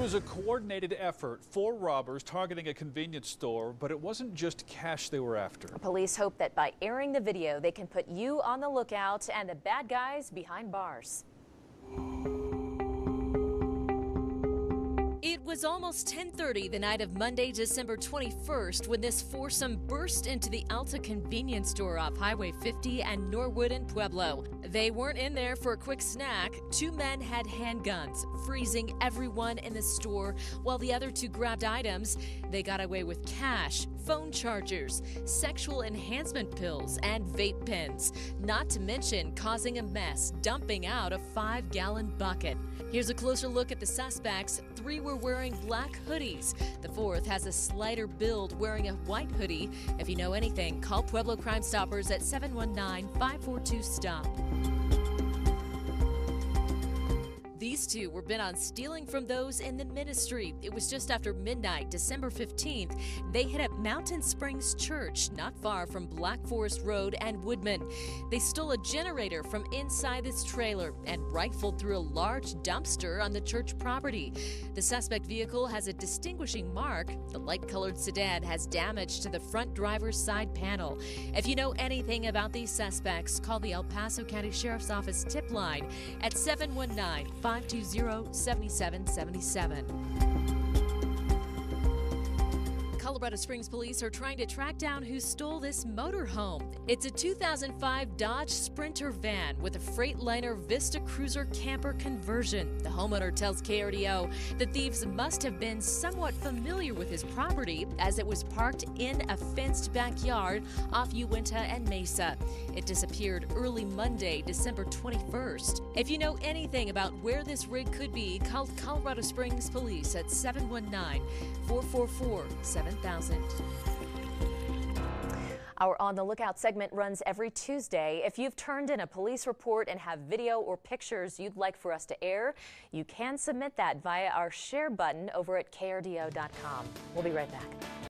was a coordinated effort. Four robbers targeting a convenience store, but it wasn't just cash they were after. Police hope that by airing the video, they can put you on the lookout and the bad guys behind bars. Was almost 10:30 the night of Monday, December 21st, when this foursome burst into the Alta convenience store off Highway 50 and Norwood in Pueblo. They weren't in there for a quick snack. Two men had handguns, freezing everyone in the store, while the other two grabbed items. They got away with cash, phone chargers, sexual enhancement pills, and vape pens. Not to mention causing a mess, dumping out a five-gallon bucket. Here's a closer look at the suspects. Three were wearing black hoodies. The fourth has a slighter build wearing a white hoodie. If you know anything, call Pueblo Crime Stoppers at 719 542 STOP. These two were bent on stealing from those in the ministry. It was just after midnight, December 15th. They hit up Mountain Springs Church, not far from Black Forest Road and Woodman. They stole a generator from inside this trailer and rifled through a large dumpster on the church property. The suspect vehicle has a distinguishing mark. The light colored sedan has damage to the front driver's side panel. If you know anything about these suspects, call the El Paso County Sheriff's Office tip line at 719 520 7777. Colorado Springs police are trying to track down who stole this motorhome. It's a 2005 Dodge Sprinter van with a Freightliner Vista Cruiser camper conversion. The homeowner tells KRDO the thieves must have been somewhat familiar with his property as it was parked in a fenced backyard off Uintah and Mesa. It disappeared early Monday, December 21st. If you know anything about where this rig could be, call Colorado Springs Police at 719 444 7000. Our On the Lookout segment runs every Tuesday. If you've turned in a police report and have video or pictures you'd like for us to air, you can submit that via our share button over at krdo.com. We'll be right back.